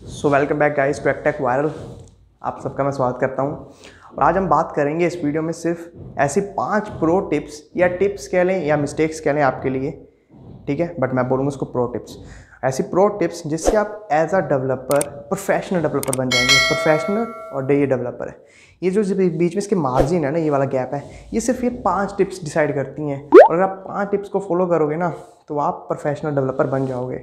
So welcome back guys to tech viral आप सबका मैं स्वागत करता हूँ। और आज हम बात करेंगे इस वीडियो में सिर्फ़ ऐसी पाँच प्रो टिप्स या टिप्स कह लें या मिस्टेक्स कह लें आपके लिए। ठीक है? बट मैं बोलूँगा उसको प्रो टिप्स ऐसी प्रो टिप्स जिससे आप as a developer professional developer बन जाएँगे। प्रोफेशनल और डे डेवलपर है। ये जो बीच में इसके मार्जिन है ना, ये वाला गैप है, ये सिर्फ़ ये पाँच टिप्स डिसाइड करती हैं। और अगर आप पाँच टिप्स को फॉलो करोगे ना तो आप प्रोफेशनल डेवलपर बन जाओगे।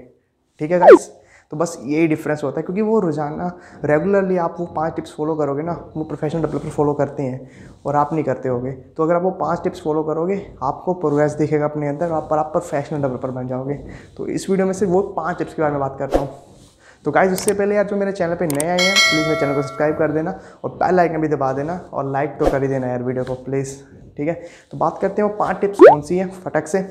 ठीक है गाइस तो बस यही डिफरेंस होता है, क्योंकि वो रोज़ाना रेगुलरली आप वो पाँच टिप्स फॉलो करोगे ना, वो प्रोफेशनल डेवलपर फॉलो करते हैं और आप नहीं करते होगे। तो अगर आप वो पाँच टिप्स फॉलो करोगे, आपको प्रोग्रेस दिखेगा अपने अंदर आप पर आप प्रोफेशनल डेवलपर बन जाओगे। तो इस वीडियो में से वो पाँच टिप्स के बारे में बात करता हूँ। तो गाइज़ उससे पहले यार, जो मेरे चैनल पे नए आए हैं प्लीज़ मेरे चैनल को सब्सक्राइब कर देना और बेल आइकन भी दबा देना और लाइक तो कर ही देना यार वीडियो को प्लीज़ ठीक है? तो बात करते हैं वो पाँच टिप्स कौन सी हैं फटक से।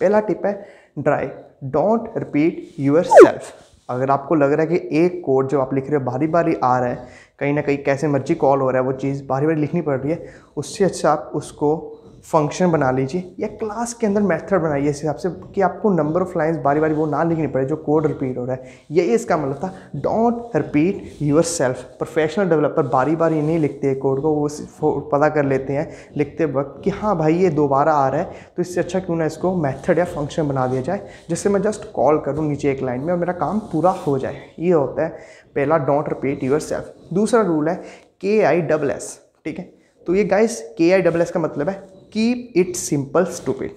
पहला टिप है dry don't repeat yourself अगर आपको लग रहा है कि एक कोड जो आप लिख रहे हो बारी बारी आ रहा है, कहीं ना कहीं कैसे मर्ज़ी कॉल हो रहा है, वो चीज़ बारी बारी लिखनी पड़ रही है, उससे अच्छा आप उसको फ़ंक्शन बना लीजिए या क्लास के अंदर मेथड बनाइए इस हिसाब से कि आपको नंबर ऑफ़ लाइंस बारी बारी वो ना लिखनी पड़े, जो कोड रिपीट हो रहा है। यही इसका मतलब था don't repeat yourself professional developer बारी बारी नहीं लिखते कोड को, वो पता कर लेते हैं लिखते वक्त कि हाँ भाई ये दोबारा आ रहा है तो इससे अच्छा क्यों ना इसको मैथड या फ़ंक्शन बना दिया जाए, जिससे मैं जस्ट कॉल करूँ नीचे एक लाइन में और मेरा काम पूरा हो जाए। ये होता है पहला डोंट रिपीट यूर सेल्फ दूसरा रूल है के आई डबल एस ठीक है? तो ये गाइस के आई डबल एस का मतलब है कीप इट सिंपल स्टूपिड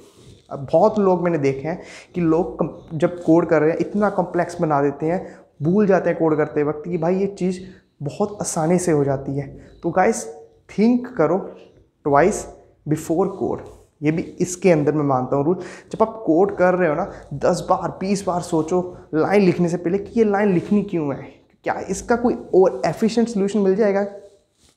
अब बहुत लोग मैंने देखे हैं कि लोग जब कोड कर रहे हैं, इतना कॉम्प्लेक्स बना देते हैं, भूल जाते हैं कोड करते वक्त कि भाई ये चीज़ बहुत आसानी से हो जाती है। तो गाइस थिंक करो ट्वाइस बिफोर कोड ये भी इसके अंदर मैं मानता हूँ रूल जब आप कोड कर रहे हो ना, दस बार, बीस बार सोचो लाइन लिखने से पहले कि ये लाइन लिखनी क्यों है? क्या इसका कोई और एफिशिएंट सोल्यूशन मिल जाएगा?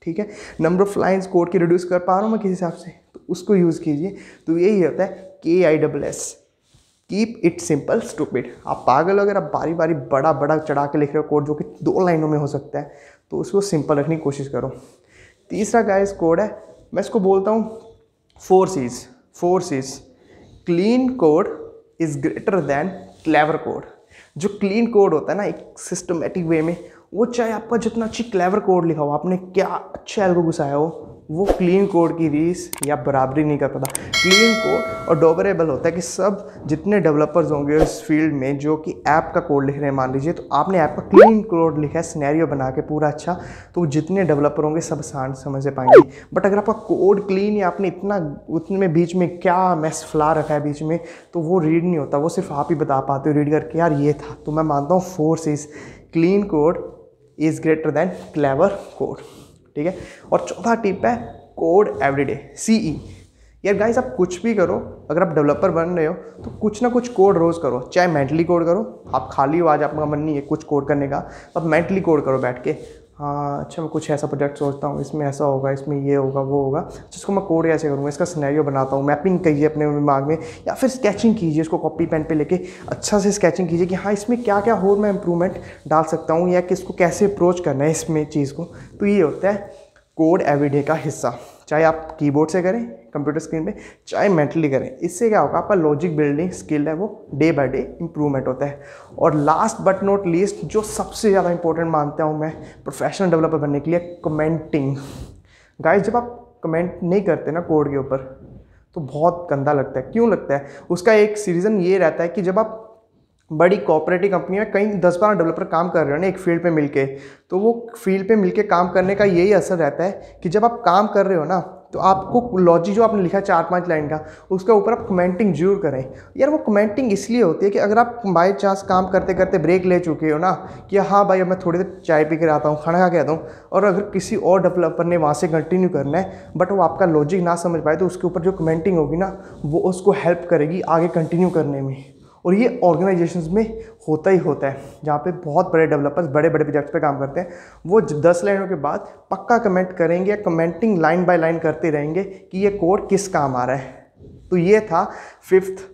ठीक है? नंबर ऑफ़ लाइंस कोड की रिड्यूस कर पा रहा हूँ मैं किसी हिसाब से। उसको यूज़ कीजिए। तो यही होता है K I double S keep it simple stupid आप पागल अगर आप बारी बारी बड़ा बड़ा चढ़ा के लिख रहे हो कोड जो कि दो लाइनों में हो सकता है तो उसको सिंपल रखने की कोशिश करो। तीसरा गाइस कोड है। मैं इसको बोलता हूँ four Cs four Cs clean code is greater than clever code जो क्लीन कोड होता है ना, एक सिस्टमेटिक वे में, वो चाहे आपका जितना अच्छी क्लेवर कोड लिखा हो, आपने क्या अच्छा एल्गो घुसाया हो वो क्लीन कोड की रीस या बराबरी नहीं कर पाता क्लीन कोड और डोबरेबल होता है कि सब जितने डेवलपर्स होंगे इस फ़ील्ड में जो कि ऐप का कोड लिख रहे हैं, मान लीजिए तो आपने ऐप का क्लीन कोड लिखा है स्नैरियो बना के पूरा अच्छा तो जितने डेवलपर होंगे सब आसान समझ पाएँगे। बट अगर आपका कोड क्लीन या आपने इतना, उतने बीच में क्या मैस फ्ला रखा है बीच में तो वो रीड नहीं होता, वो सिर्फ़ आप ही बता पाते हो रीड करके, यार, ये था। तो मैं मानता हूँ force is clean code is greater than clever code ठीक है? और चौथा टिप है कोड एवरीडे सी ई यार गाइस आप कुछ भी करो, अगर आप डेवलपर बन रहे हो तो कुछ ना कुछ कोड रोज़ करो। चाहे मेंटली कोड करो, आप खाली हो, आज आपका मन नहीं है कुछ कोड करने का, आप मेंटली कोड करो बैठ के। अच्छा मैं कुछ ऐसा प्रोजेक्ट सोचता हूँ, इसमें ऐसा होगा, इसमें ये होगा, वो होगा, जिसको मैं कोड ऐसे करूँगा, इसका स्नैरियो बनाता हूँ मैपिंग कीजिए अपने दिमाग में, या फिर स्केचिंग कीजिए, इसको कॉपी पेन पे लेके अच्छा से स्केचिंग कीजिए कि हाँ इसमें क्या क्या और मैं इंप्रूवमेंट डाल सकता हूँ, या किसको कैसे अप्रोच करना है इसमें, चीज़ को। तो ये होता है कोड एवरीडे का हिस्सा। चाहे आप कीबोर्ड से करें कंप्यूटर स्क्रीन पे चाहे मेंटली करें, इससे क्या होगा, आपका लॉजिक बिल्डिंग स्किल है, वो डे बाय डे इंप्रूवमेंट होता है। और लास्ट बट नॉट लीस्ट जो सबसे ज़्यादा इंपॉर्टेंट मानता हूँ मैं प्रोफेशनल डेवलपर बनने के लिए कमेंटिंग गाइस जब आप कमेंट नहीं करते ना कोड के ऊपर तो बहुत गंदा लगता है। क्यों लगता है? उसका एक रीज़न ये रहता है कि जब आप बड़ी कॉपरेटिव कंपनी में कई दस बारह डेवलपर काम कर रहे हो ना, एक फ़ील्ड पे मिलके तो वो फ़ील्ड पे मिलके काम करने का यही असर रहता है कि जब आप काम कर रहे हो ना तो आपको लॉजिक जो आपने लिखा है, चार पाँच लाइन का, उसके ऊपर आप कमेंटिंग ज़रूर करें। यार वो कमेंटिंग इसलिए होती है कि अगर आप बाई चांस काम करते करते ब्रेक ले चुके हो ना, कि हाँ भाई अब मैं थोड़ी देर चाय पी कर आता हूँ, खाना खा के आता हूँ, और अगर किसी और डेवलपर ने वहाँ से कंटिन्यू करना है बट वो आपका लॉजिक ना समझ पाए तो उसके ऊपर जो कमेंटिंग होगी ना, वो उसको हेल्प करेगी आगे कंटिन्यू करने में। और ये ऑर्गेनाइजेशंस में होता ही होता है, जहाँ पे बहुत बड़े डेवलपर्स बड़े बड़े प्रोजेक्ट्स पे काम करते हैं। वो दस लाइनों के बाद पक्का कमेंट करेंगे या कमेंटिंग लाइन बाय लाइन करते रहेंगे कि ये कोड किस काम आ रहा है। तो ये था फिफ्थ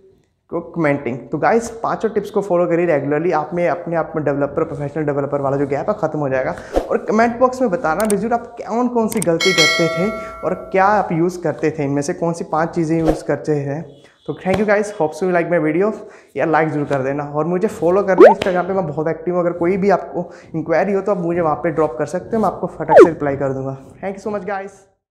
को कमेंटिंग तो गाइस पाँचों टिप्स को फॉलो करिए रेगुलरली आप में, अपने आप में डेवलपर प्रोफेशनल डेवलपर वाला जो गैप है ख़त्म हो जाएगा। और कमेंट बॉक्स में बताना विजुअल आप कौन कौन सी गलती करते थे और क्या आप यूज़ करते थे? इनमें से कौन सी पाँच चीज़ें यूज़ करते हैं? तो thank you guys hope so you like my video या लाइक ज़रूर कर देना और मुझे फॉलो कर लें इंस्टाग्राम पे, मैं बहुत एक्टिव हूँ। अगर कोई भी आपको इंक्वायरी हो तो आप मुझे वहाँ पे ड्रॉप कर सकते हो, मैं आपको फटक से रिप्लाई कर दूँगा। Thank you so much guys